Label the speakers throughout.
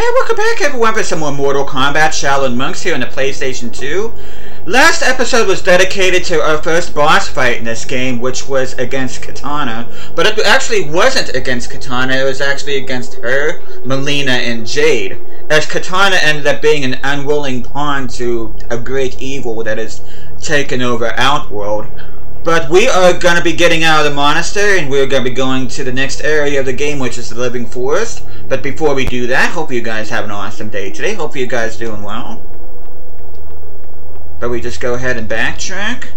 Speaker 1: Hey, welcome back everyone for some more Mortal Kombat Shaolin Monks here on the PlayStation 2. Last episode was dedicated to our first boss fight in this game, which was against Kitana. But it actually wasn't against Kitana, it was actually against her, Mileena, and Jade. As Kitana ended up being an unwilling pawn to a great evil that has taken over Outworld. But we are going to be getting out of the monastery and we're going to be going to the next area of the game which is the Living Forest. But before we do that, hope you guys have an awesome day today. Hope you guys doing well. But we just go ahead and backtrack.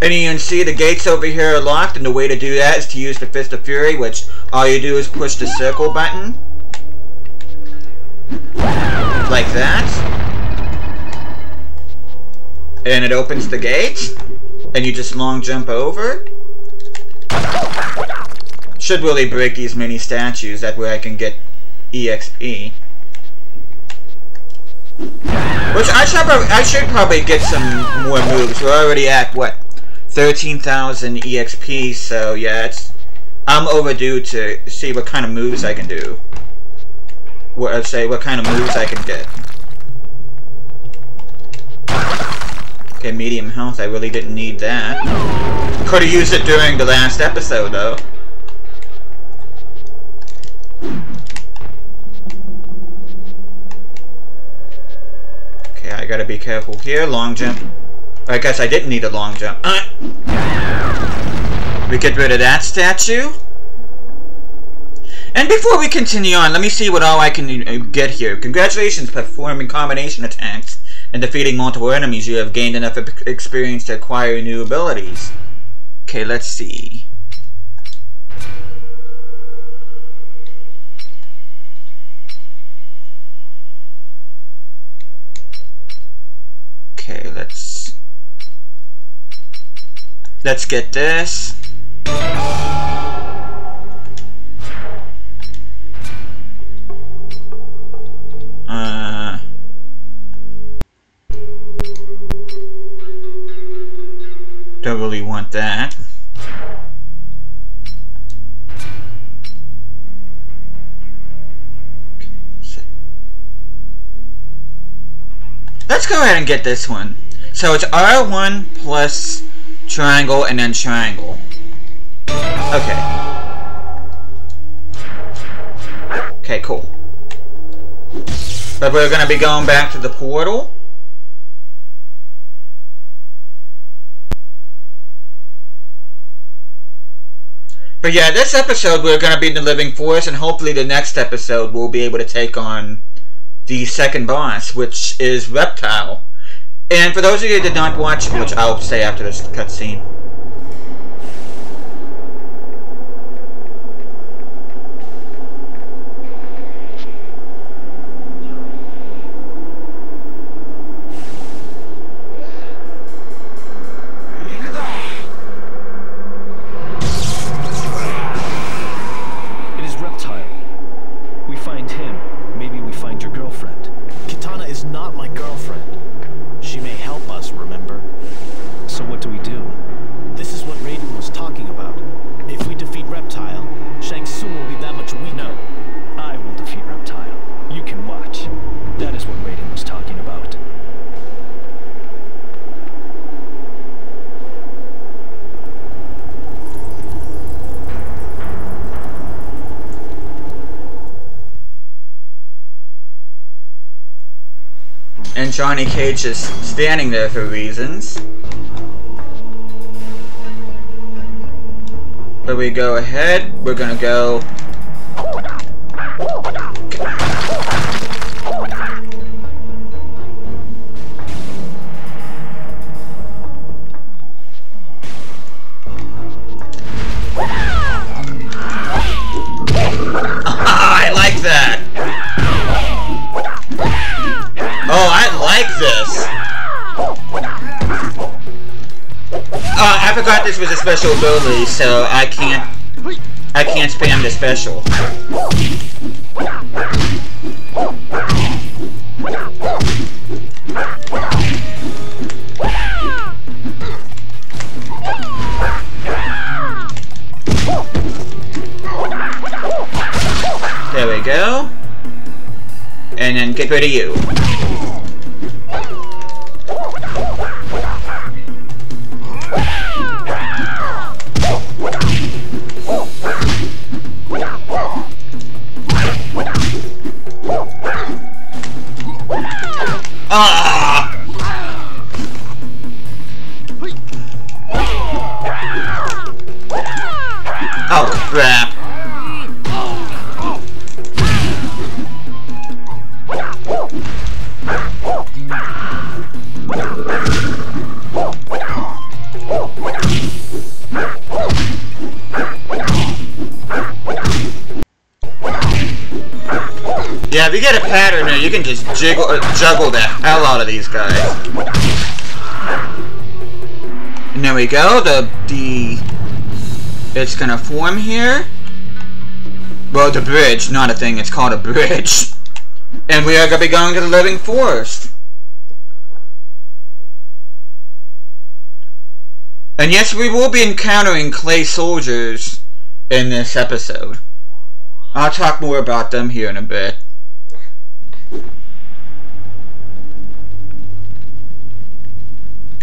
Speaker 1: And you can see the gates over here are locked and the way to do that is to use the Fist of Fury which all you do is push the circle button. Like that and it opens the gate, and you just long jump over. Should really break these mini statues, that way I can get EXP. Which I should, probably, I should probably get some more moves. We're already at, what, 13,000 EXP, so yeah, it's, I'm overdue to see what kind of moves I can do. What, I'd say, what kind of moves I can get. Okay, medium health, I really didn't need that. Could've used it during the last episode, though. Okay, I gotta be careful here. Long jump. I guess I didn't need a long jump. Uh. We get rid of that statue. And before we continue on, let me see what all I can get here. Congratulations performing combination attacks and defeating multiple enemies, you have gained enough experience to acquire new abilities. Okay, let's see. Okay, let's... Let's get this. Really want that. Let's go ahead and get this one. So it's R1 plus triangle and then triangle. Okay. Okay, cool. But we're gonna be going back to the portal. But yeah, this episode we're going to be in the Living Forest, and hopefully the next episode we'll be able to take on the second boss, which is Reptile. And for those of you that did not watch, which I'll say after this cutscene,
Speaker 2: find him, maybe we find your girlfriend.
Speaker 3: Kitana is not my girlfriend. She may help us, remember?
Speaker 2: So what do we do?
Speaker 3: This is what Raiden was talking about. If we defeat Reptile, Shang Tsung will be that much weaker. No,
Speaker 2: I will defeat Reptile. You can watch. That is what
Speaker 1: And Johnny Cage is standing there for reasons. But we go ahead, we're gonna go... thought this was a special ability, so I can't... I can't spam the special. There we go. And then get rid of you. Ah! Oh, crap. Yeah, you get a pattern can just jiggle, uh, juggle the hell out of these guys. And there we go, the, the, it's gonna form here. Well, the bridge, not a thing, it's called a bridge. And we are gonna be going to the Living Forest. And yes, we will be encountering clay soldiers in this episode. I'll talk more about them here in a bit.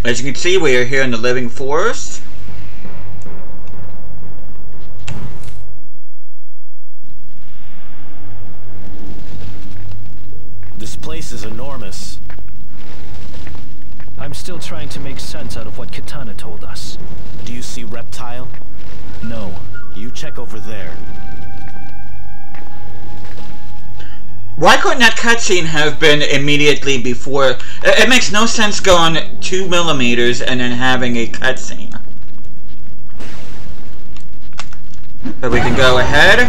Speaker 1: As you can see, we are here in the Living Forest.
Speaker 3: This place is enormous.
Speaker 2: I'm still trying to make sense out of what Kitana told us.
Speaker 3: Do you see Reptile?
Speaker 2: No.
Speaker 3: You check over there.
Speaker 1: Why couldn't that cutscene have been immediately before? It, it makes no sense going two millimeters and then having a cutscene. But we can go ahead.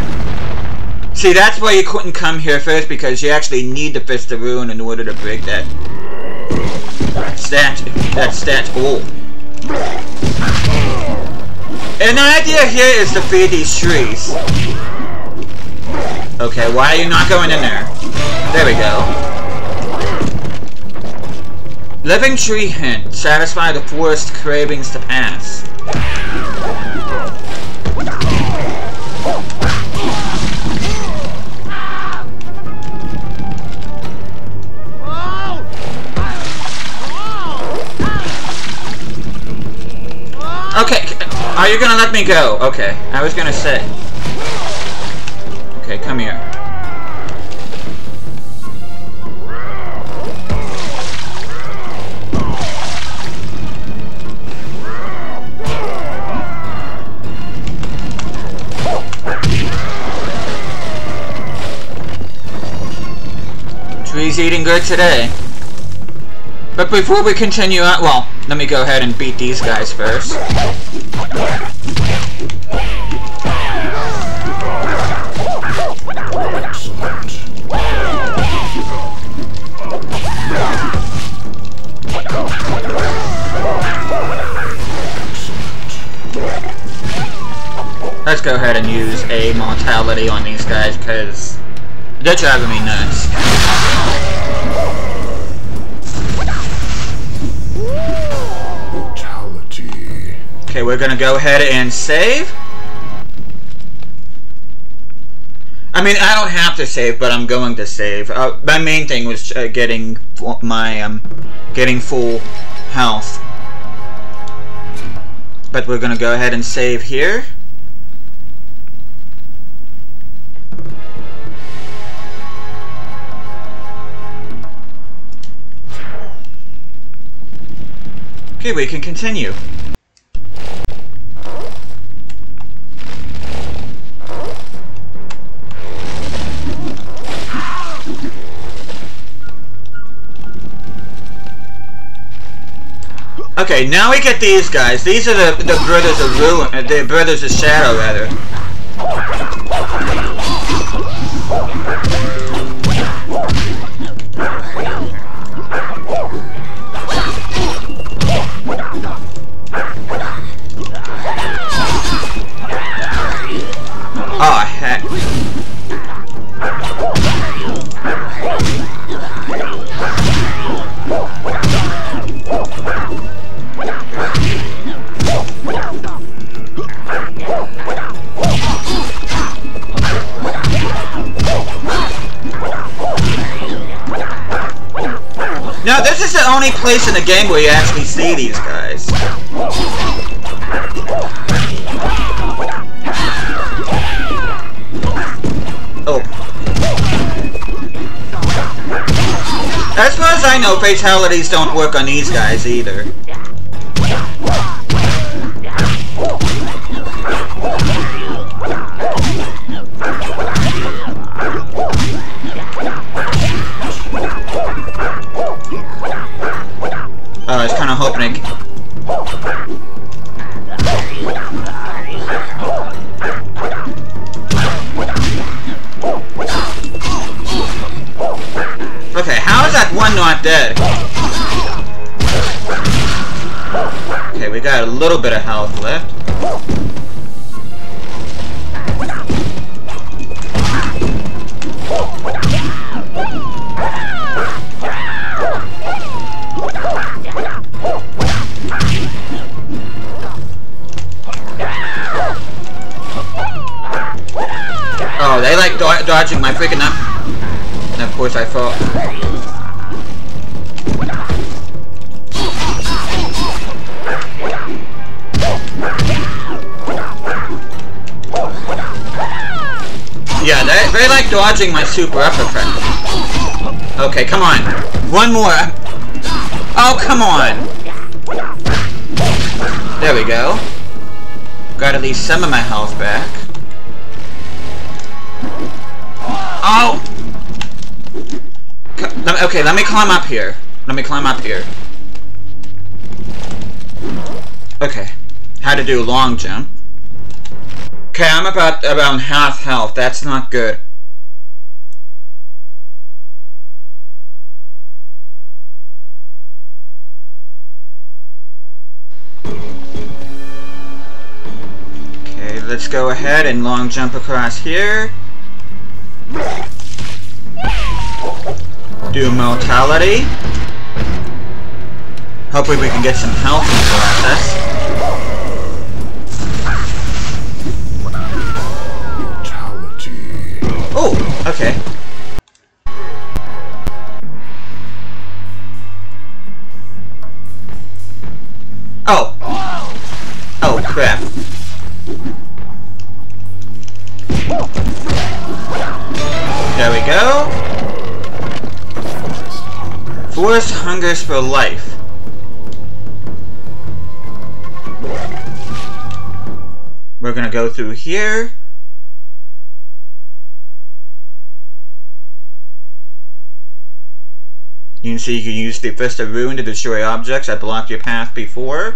Speaker 1: See, that's why you couldn't come here first, because you actually need the Fist of Ruin in order to break that stat, that stat hole. And the idea here is to feed these trees. Okay, why are you not going in there? There we go. Living tree hint. Satisfy the forest cravings to pass. Okay, are you gonna let me go? Okay, I was gonna say. Okay, come here. Tree's eating good today. But before we continue on, well, let me go ahead and beat these guys first. Let's go ahead and use a multality on these guys, because they're driving me nuts. We're gonna go ahead and save. I mean, I don't have to save, but I'm going to save. Uh, my main thing was uh, getting my um, getting full health. But we're gonna go ahead and save here. Okay, we can continue. Now we get these guys. These are the the brothers of ruin, uh, the brothers of shadow, rather. Place in the game where you actually see these guys. Oh. As far as I know, fatalities don't work on these guys either. I was kind of hoping. Okay, how is that one not dead? Okay, we got a little bit of health left. Dodging my freaking up. And of course I fall. Yeah, they, they like dodging my super uppercut. Okay, come on. One more. Oh, come on. There we go. Got at least some of my health back. Oh! Okay, let me climb up here. Let me climb up here. Okay. How to do a long jump. Okay, I'm about about half health. That's not good. Okay, let's go ahead and long jump across here. Do multality. Hopefully we can get some health in the process. Oh, okay. Oh. Oh, crap. There we go. Forest hungers for life. We're gonna go through here. You can see you can use the Fist of Ruin to destroy objects that blocked your path before.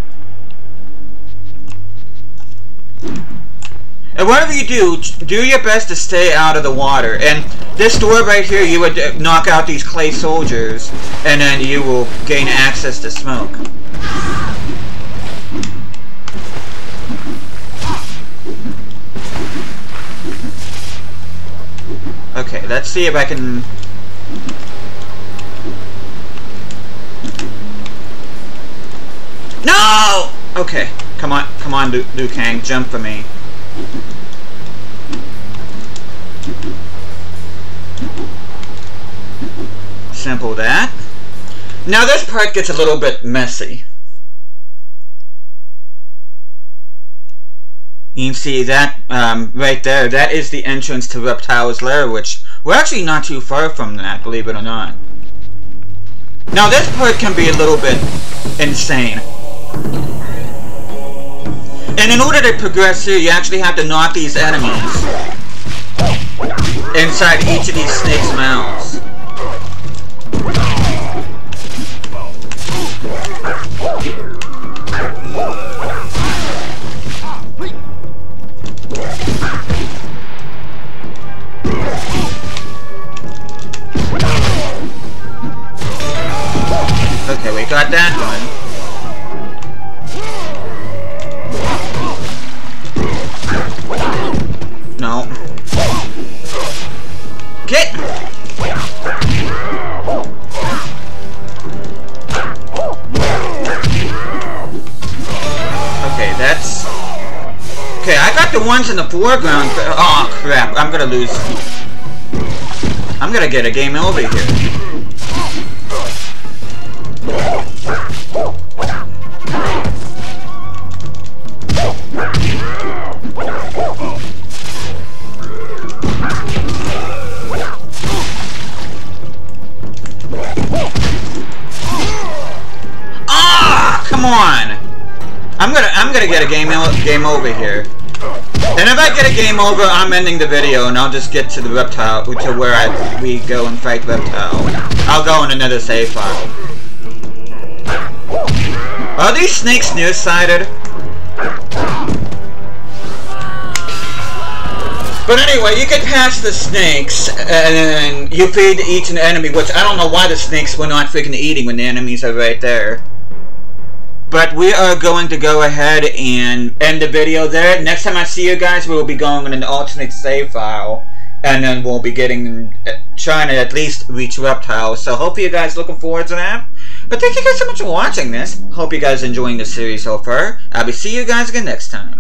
Speaker 1: And whatever you do, do your best to stay out of the water. And this door right here, you would uh, knock out these clay soldiers, and then you will gain access to smoke. Okay, let's see if I can... No! Okay, come on, come on, Liu, Liu Kang, jump for me. Simple that. Now this part gets a little bit messy. You can see that um, right there, that is the entrance to Reptile's Lair, which we're actually not too far from that, believe it or not. Now this part can be a little bit insane. And in order to progress here, you actually have to knock these enemies inside each of these snakes' mouths. Okay, we got that one. No. Get! Okay, that's... Okay, I got the ones in the foreground. Oh, crap. I'm gonna lose. I'm gonna get a game over here. Game over here. And if I get a game over, I'm ending the video and I'll just get to the reptile to where I we go and fight reptile. I'll go in another save file. Are these snakes nearsighted? But anyway, you get past the snakes, and you feed each an enemy, which I don't know why the snakes were not freaking eating when the enemies are right there. But we are going to go ahead and end the video there. Next time I see you guys, we will be going on an alternate save file. And then we'll be getting, uh, trying to at least reach Reptile. So hope you guys looking forward to that. But thank you guys so much for watching this. Hope you guys enjoying the series so far. I'll be see you guys again next time.